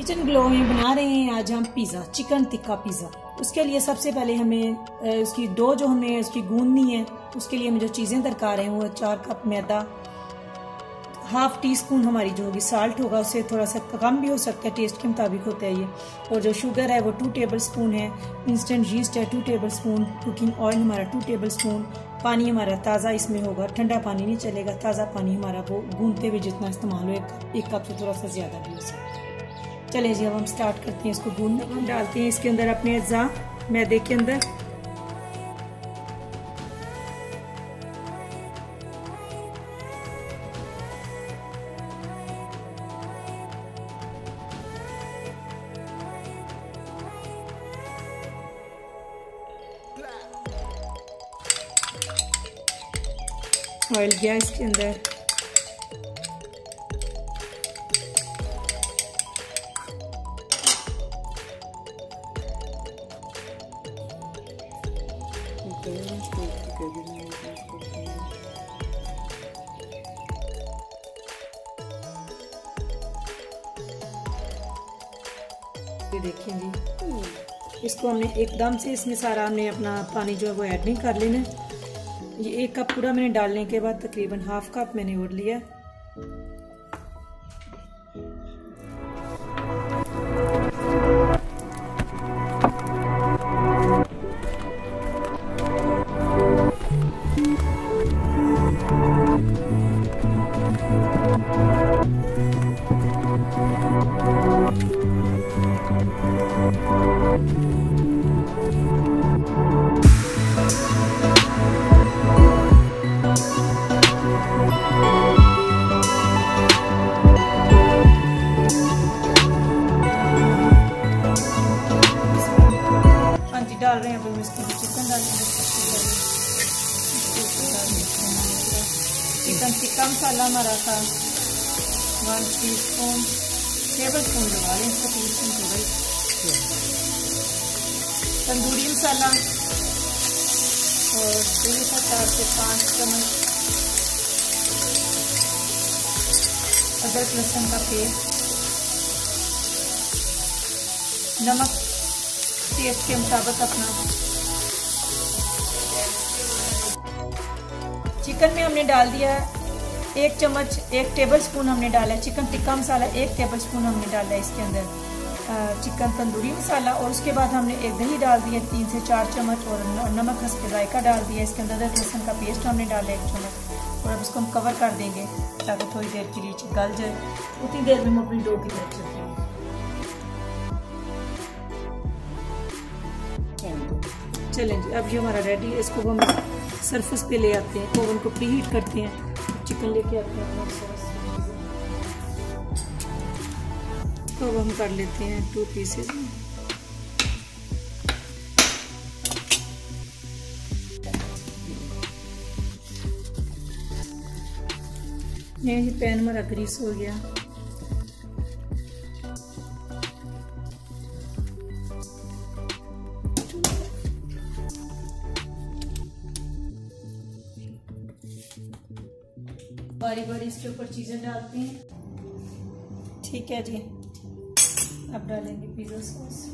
Kitchen glow में बना रहे हैं आज हम पिज़्ज़ा चिकन टिक्का पिज़्ज़ा। उसके लिए सबसे पहले हमें उसकी डो जो हमें उसकी गूंदनी है उसके लिए हमें जो चीज़ें दरकार हैं वो चार कप मैदा हाफ़ टी स्पून हमारी जो होगी साल्ट होगा उससे थोड़ा सा कम भी हो सकता है टेस्ट के मुताबिक होता है ये। और जो शुगर है वो टू टेबल स्पून है इंस्टेंट यीस्ट है two tablespoon cooking oil हमारा टू टेबल स्पून पानी हमारा ताज़ा इसमें होगा ठंडा पानी नहीं चलेगा ताज़ा पानी हमारा वो गूंदते हुए जितना इस्तेमाल हो एक, कप से थोड़ा सा ज़्यादा भी हो सकता है। चलें जी, अब हम स्टार्ट करते हैं इसको गूंदने। हम डालते हैं इसके अंदर अपने अज्जा मैदे के अंदर। ऑयल गैस के अंदर। ये देखिए जी। इसको हमने एकदम से इसमें सारा हमने अपना पानी जो है वो ऐड नहीं कर लेना ये एक कप पूरा मैंने डालने के बाद तकरीबन हाफ़ कप मैंने उड़ लिया डाल रहे हैं अभी इसके लिए चिकन डालेंगे चिकन टिक्का मसाला हमारा था one teaspoon tablespoon लगा लें इसका teaspoon table tandoori masala और दो का चार से पाँच चम्मच अदरक लहसुन का पेस्ट नमक टेस्ट के मुताबिक अपना चिकन में हमने डाल दिया एक चम्मच, एक टेबल स्पून हमने डाला है चिकन टिक्का मसाला, एक टेबल स्पून हमने डाला है इसके अंदर चिकन तंदूरी मसाला और उसके बाद हमने एक दही डाल दिया तीन से चार चम्मच और नमक हंस के जायका डाल दिया इसके अंदर लहसुन का पेस्ट हमने डाला एक चम्मच और अब इसको हम कवर कर देंगे ताकि थोड़ी देर के लिए गल जाए। उतनी देर में हम अपनी डो की तरफ़ चलते चलें जी, अब ये हमारा रेडी है। इसको हम सरफेस पे ले आते हैं ओवन को प्री हीट करते हैं। चिकन लेके आते हैं तो अब हम कर लेते हैं टू पीसेस ये पैन हमारा ग्रीस हो गया। बारी बारी इसके ऊपर चीज़ें डालते हैं। ठीक है जी। अब डालेंगे पिज़्ज़ा सॉस।